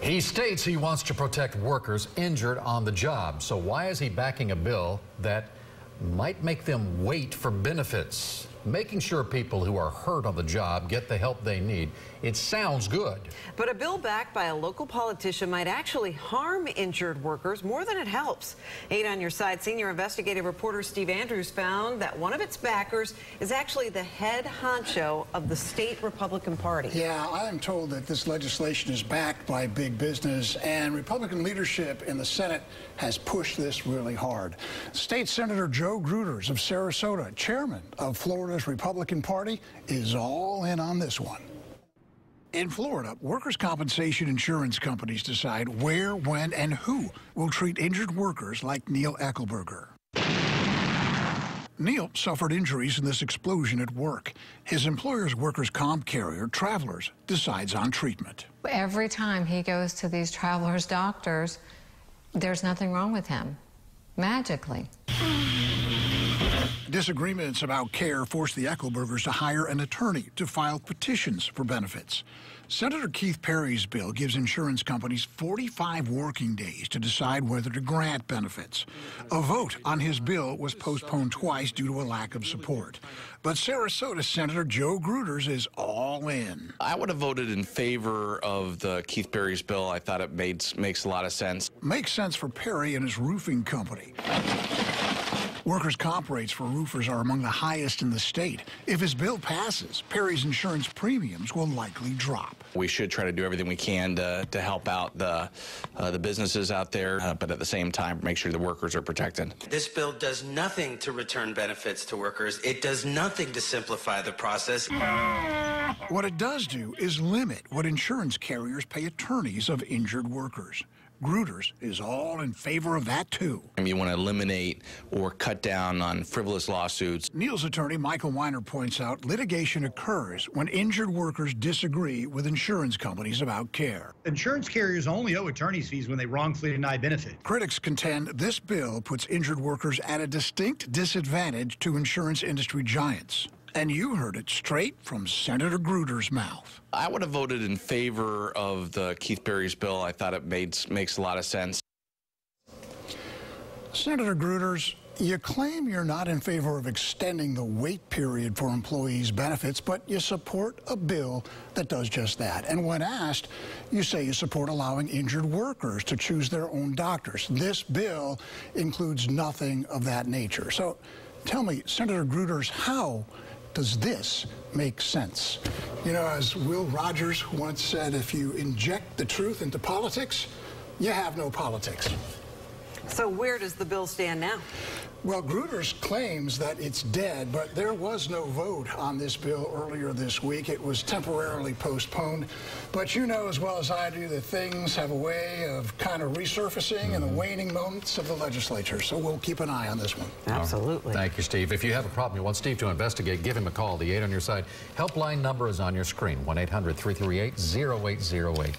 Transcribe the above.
He states he wants to protect workers injured on the job. So why is he backing a bill that might make them wait for benefits? Making sure people who are hurt on the job get the help they need. It sounds good. But a bill backed by a local politician might actually harm injured workers more than it helps. Eight on your side, senior investigative reporter Steve Andrews found that one of its backers is actually the head honcho of the state Republican Party. Yeah, I am told that this legislation is backed by big business, and Republican leadership in the Senate has pushed this really hard. State Senator Joe Gruters of Sarasota, chairman of Florida's Republican Party, is all in on this one. In Florida, workers' compensation insurance companies decide where, when, and who will treat injured workers like Neil Eckelberger. Neil suffered injuries in this explosion at work. His employer's workers' comp carrier, Travelers, decides on treatment. Every time he goes to these Travelers doctors, there's nothing wrong with him, magically. Disagreements about care forced the Eckelbergers to hire an attorney to file petitions for benefits. Senator Keith Perry's bill gives insurance companies 45 working days to decide whether to grant benefits. A vote on his bill was postponed twice due to a lack of support. But Sarasota Senator Joe Gruters is all in. I would have voted in favor of the Keith Perry's bill. I thought it made makes a lot of sense. Makes sense for Perry and his roofing company. Workers' comp rates for roofers are among the highest in the state. If his bill passes, Perry's insurance premiums will likely drop. We should try to do everything we can to, to help out the, uh, the businesses out there, uh, but at the same time, make sure the workers are protected. This bill does nothing to return benefits to workers. It does nothing to simplify the process. What it does do is limit what insurance carriers pay attorneys of injured workers. Gruters is all in favor of that, too. And you want to eliminate or cut down on frivolous lawsuits. Neil's attorney, Michael Weiner, points out litigation occurs when injured workers disagree with insurance companies about care. Insurance carriers only owe attorney's fees when they wrongfully deny benefit. Critics contend this bill puts injured workers at a distinct disadvantage to insurance industry giants. And you heard it straight from Senator Gruters' mouth. I would have voted in favor of the Keith Perry's bill. I thought it made makes a lot of sense. Senator Gruters, you claim you're not in favor of extending the wait period for employees' benefits, but you support a bill that does just that. And when asked, you say you support allowing injured workers to choose their own doctors. This bill includes nothing of that nature. So tell me, Senator Gruters, how does this make sense? You know, as Will Rogers once said, if you inject the truth into politics, you have no politics. So where does the bill stand now? Well, Gruters claims that it's dead, but there was no vote on this bill earlier this week. It was temporarily postponed. But you know as well as I do that things have a way of kind of resurfacing in the mm-hmm. waning moments of the legislature. So we'll keep an eye on this one. Absolutely. Thank you, Steve. If you have a problem you want Steve to investigate, give him a call. The 8 on your side helpline number is on your screen, 1-800-338-0808.